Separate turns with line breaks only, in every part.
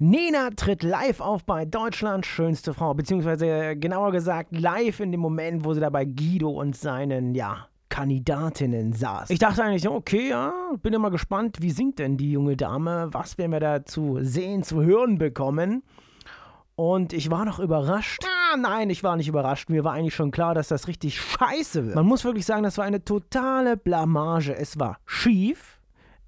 Nena tritt live auf bei Deutschlands schönste Frau, beziehungsweise genauer gesagt live in dem Moment, wo sie da bei Guido und seinen, ja, Kandidatinnen saß. Ich dachte eigentlich, okay, ja, bin immer gespannt, wie singt denn die junge Dame? Was werden wir da zu sehen, zu hören bekommen? Und ich war noch überrascht. Ah, nein, ich war nicht überrascht. Mir war eigentlich schon klar, dass das richtig scheiße wird. Man muss wirklich sagen, das war eine totale Blamage. Es war schief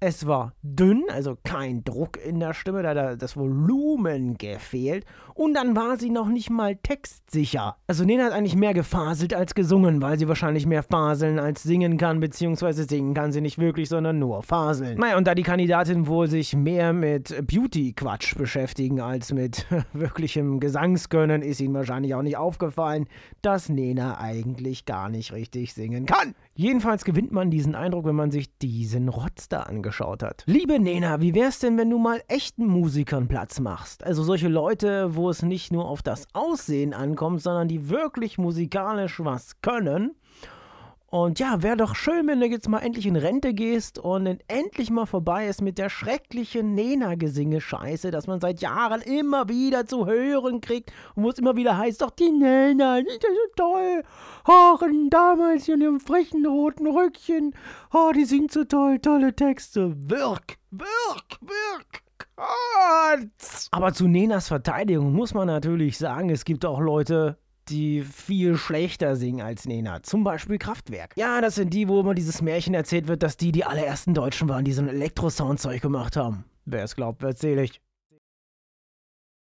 es war dünn, also kein Druck in der Stimme, da das Volumen gefehlt. Und dann war sie noch nicht mal textsicher. Also Nena hat eigentlich mehr gefaselt als gesungen, weil sie wahrscheinlich mehr faseln als singen kann, beziehungsweise singen kann sie nicht wirklich, sondern nur faseln. Naja, und da die Kandidatin wohl sich mehr mit Beauty-Quatsch beschäftigen als mit wirklichem Gesangskönnen, ist ihnen wahrscheinlich auch nicht aufgefallen, dass Nena eigentlich gar nicht richtig singen kann. Jedenfalls gewinnt man diesen Eindruck, wenn man sich diesen Rotz da angeschaut angeschaut hat. Liebe Nena, wie wär's denn, wenn du mal echten Musikern Platz machst? Also solche Leute, wo es nicht nur auf das Aussehen ankommt, sondern die wirklich musikalisch was können und ja, wäre doch schön, wenn du jetzt mal endlich in Rente gehst und endlich mal vorbei ist mit der schrecklichen Nena-Gesinge-Scheiße, dass man seit Jahren immer wieder zu hören kriegt und wo es immer wieder heißt, doch die Nena, die ist so toll. Haaren damals in ihrem frechen roten Röckchen. Oh, die singt so toll, tolle Texte. Wirk, wirk, wirk. Gott. Aber zu Nenas Verteidigung muss man natürlich sagen, es gibt auch Leute, die viel schlechter singen als Nena. Zum Beispiel Kraftwerk. Ja, das sind die, wo immer dieses Märchen erzählt wird, dass die die allerersten Deutschen waren, die so ein Elektrosoundzeug gemacht haben. Wer es glaubt, wird selig.